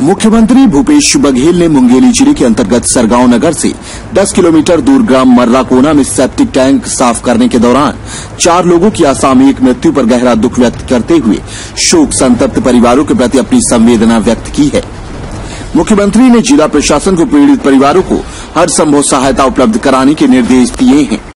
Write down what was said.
मुख्यमंत्री भूपेश बघेल ने मुंगेली ज़िले के अंतर्गत सरगांव नगर से 10 किलोमीटर दूर ग्राम मर्राकोना में सेप्टिक टैंक साफ़ करने के दौरान चार लोगों की असामयिक मृत्यु पर गहरा दुख व्यक्त करते हुए शोक संतप्त परिवारों के प्रति अपनी संवेदना व्यक्त की है। मुख्यमंत्री ने जिला प्रशासन को पीड़ित परिवारों को हर संभव सहायता उपलब्ध कराने के निर्देश दिए हैं।